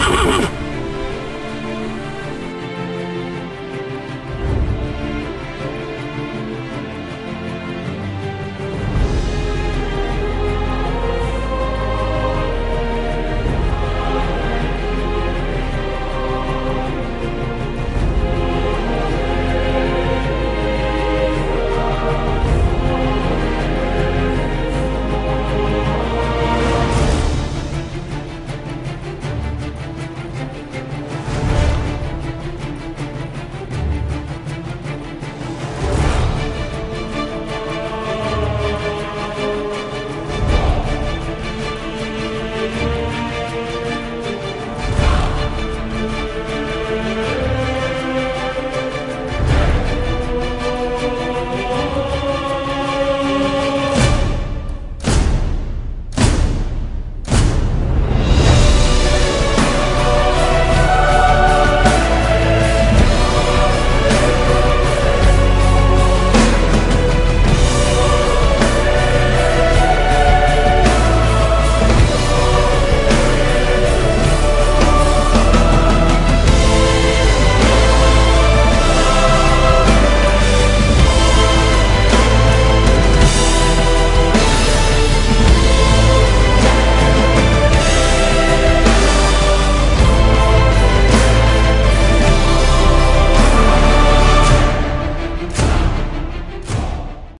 Ha ha ha!